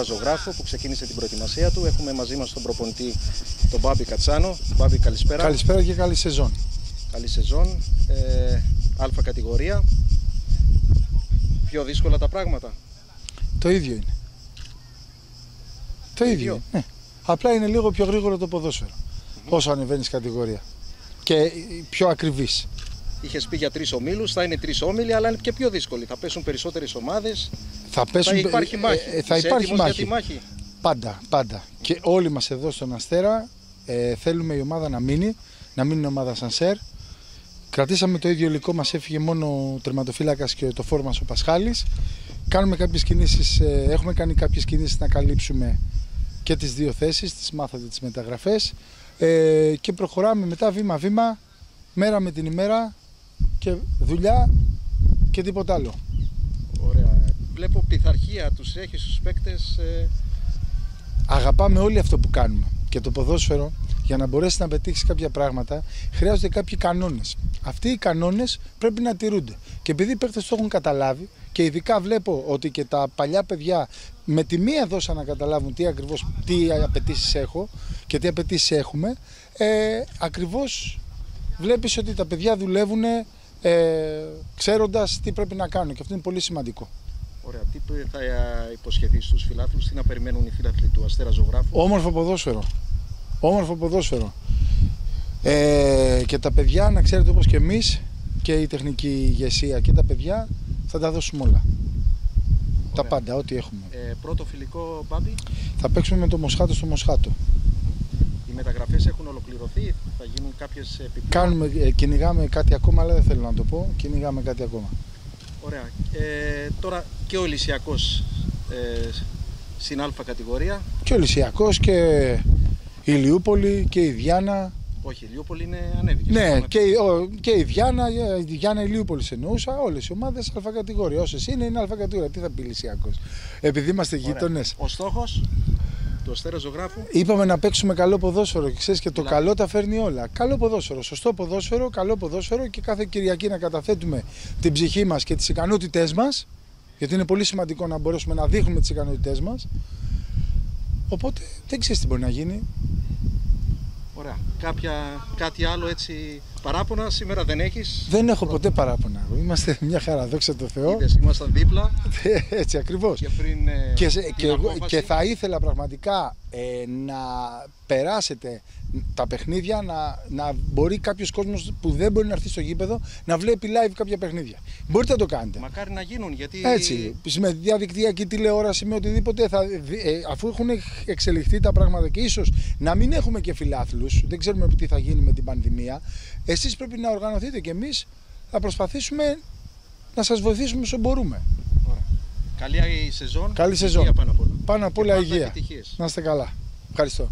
Αστέρα Ζωγράφου που ξεκίνησε την προετοιμασία του. Έχουμε μαζί μας τον προπονητή τον Μπάμπη Κατσάνο. Μπάμπη, καλησπέρα. Καλησπέρα και καλή σεζόν. Καλή σεζόν. Ε, αλφα κατηγορία. Πιο δύσκολα τα πράγματα. Το ίδιο είναι. Το, ίδιο. ίδιο. Ναι. Απλά είναι λίγο πιο γρήγορο το ποδόσφαιρο. Όσο ανεβαίνεις κατηγορία. Και πιο ακριβής. Είχες πει για τρεις ομίλους, θα είναι τρεις όμιλοι, αλλά είναι και πιο δύσκολοι. Θα πέσουν περισσότερες ομάδες. Θα, πέσουν, Θα υπάρχει μάχη. ε, ε, θα Είσαι υπάρχει έτοιμος μάχη. Για τη μάχη; Πάντα, πάντα. Και όλοι μας εδώ στον Αστέρα ε, θέλουμε η ομάδα να μείνει, να μείνει η ομάδα σαν σερ. Κρατήσαμε το ίδιο υλικό, μας έφυγε μόνο ο τερματοφύλακας και το φόρ μας ο Πασχάλης. Κάνουμε κάποιες κινήσεις, ε, έχουμε κάνει κάποιες κινήσεις να καλύψουμε και τις δύο θέσεις, τις μάθατε τις μεταγραφές ε, και προχωράμε μετά βήμα-βήμα, μέρα με την ημέρα και δουλειά και τίποτα άλλο. Ωραία. Βλέπω πειθαρχία τους έχει στους παίκτες. Ε, αγαπάμε όλοι αυτό που κάνουμε. Και το ποδόσφαιρο, για να μπορέσεις να πετύχεις κάποια πράγματα, χρειάζονται κάποιοι κανόνες. Αυτοί οι κανόνες πρέπει να τηρούνται. Και επειδή οι παίχτε το έχουν καταλάβει, και ειδικά βλέπω ότι και τα παλιά παιδιά με τη μία δόσα να καταλάβουν τι ακριβώς τι απαιτήσεις έχω και τι απαιτήσεις έχουμε, ε, ακριβώς βλέπεις ότι τα παιδιά δουλεύουν ε, ξέροντας τι πρέπει να κάνουν. Και αυτό είναι πολύ σημαντικό. ωραία. Τι θα υποσχεθείς στους φιλάθλους, τι να περιμένουν οι φίλαθλοι του Αστέρα Ζωγράφου; Όμορφο ποδόσφαιρο. Όμορφο ποδόσφαιρο. Ε, και τα παιδιά, να ξέρετε όπως και εμείς και η τεχνική ηγεσία και τα παιδιά θα τα δώσουμε όλα. Τα Ωραία. πάντα, ό,τι έχουμε. Ε, πρώτο φιλικό μπάμπι; Θα παίξουμε με το Μοσχάτο στο Μοσχάτο. Οι μεταγραφέ έχουν ολοκληρωθεί. Θα γίνουν κάποιες επιπλέον. Κάνουμε, ε, κυνηγάμε κάτι ακόμα, αλλά δεν θέλω να το πω. Κυνηγάμε κάτι ακόμα. Ωραία. Ε, τώρα και ο Ελυσιακό ε, στην Α κατηγορία. Και ο Λυσιακός και η Λιούπολη και η Διάνα. Όχι, η Λιούπολη είναι ανέβηκε. Ναι, Συμφωνώ. και, η- ο- και η Διάνα, η Διάνα η Λιούπολη εννοούσα. Όλες οι ομάδες Α κατηγορία. Όσες είναι, είναι Α κατηγορία. Τι θα πει Λυσιακός. Επειδή είμαστε Ωραία. γείτονες. Ο στόχος; Του Αστέρας Ζωγράφου. Είπαμε να παίξουμε καλό ποδόσφαιρο και ξέρεις και το Δηλαδή. καλό τα φέρνει όλα. Καλό ποδόσφαιρο, σωστό ποδόσφαιρο, καλό ποδόσφαιρο και κάθε Κυριακή να καταθέτουμε την ψυχή μας και τις ικανότητές μας. Γιατί είναι πολύ σημαντικό να μπορέσουμε να δείχνουμε τις ικανότητές μας. Οπότε δεν ξέρεις τι μπορεί να γίνει. Ωραία. Κάποια, κάτι άλλο έτσι παράπονα σήμερα δεν έχεις; Δεν έχω ποτέ παράπονα. Είμαστε μια χαρά, δόξα τω Θεώ. Είδες, ήμασταν δίπλα Έτσι ακριβώς. και πριν. ε, Και, σε- την και, εγώ- απόφαση. και θα ήθελα πραγματικά ε, να περάσετε τα παιχνίδια, να, να μπορεί κάποιος κόσμος που δεν μπορεί να έρθει στο γήπεδο να βλέπει live κάποια παιχνίδια. Μπορείτε να το κάνετε. Μακάρι να γίνουν γιατί. Έτσι, με διαδικτυακή τηλεόραση, με οτιδήποτε, θα, δει- ε, αφού έχουν εξελιχθεί τα πράγματα και ίσως να μην έχουμε και φιλάθλους, δεν ξέρουμε τι θα γίνει με την πανδημία, εσείς πρέπει να οργανωθείτε και εμείς θα προσπαθήσουμε να σας βοηθήσουμε όσο μπορούμε. Ωραία. Καλή η σεζόν. Καλή Υγεία σεζόν. Πάνω απ' όλα. Πάνω απ' Και όλα πάντα υγεία. επιτυχίες. Να είστε καλά. Ευχαριστώ.